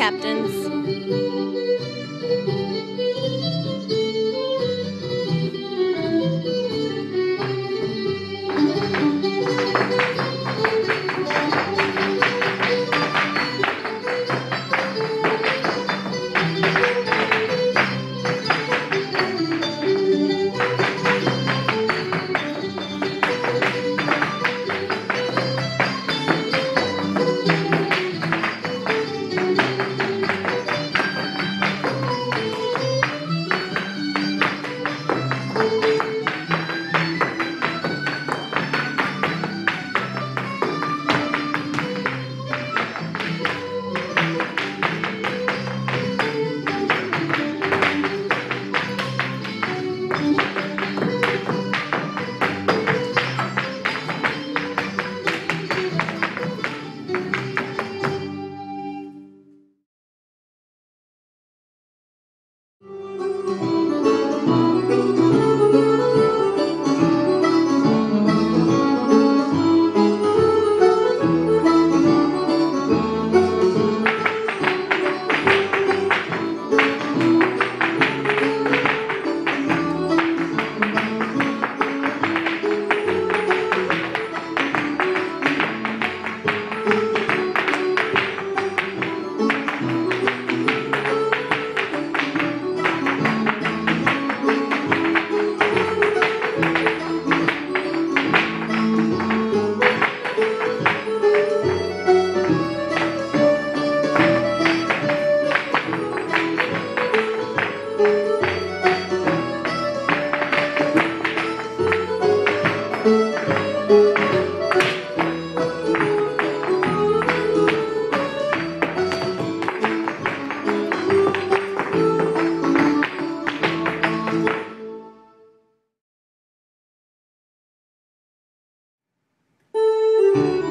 captains thank mm -hmm. you